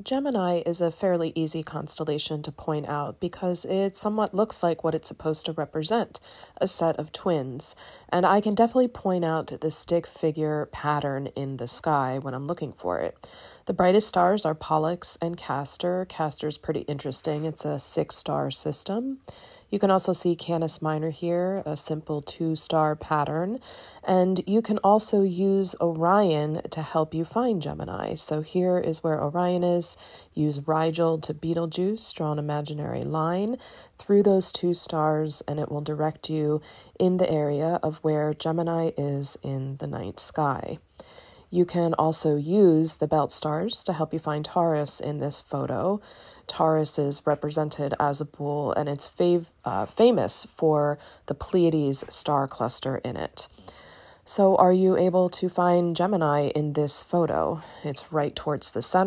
Gemini is a fairly easy constellation to point out because it somewhat looks like what it's supposed to represent a set of twins. And I can definitely point out the stick figure pattern in the sky when I'm looking for it. The brightest stars are Pollux and Castor. Castor's pretty interesting, it's a six star system. You can also see Canis Minor here, a simple two star pattern. And you can also use Orion to help you find Gemini. So here is where Orion is. Use Rigel to Betelgeuse, draw an imaginary line through those two stars, and it will direct you in the area of where Gemini is in the night sky. You can also use the belt stars to help you find Taurus in this photo. Taurus is represented as a bull and it's fav- uh, famous for the Pleiades star cluster in it. So, are you able to find Gemini in this photo? It's right towards the center.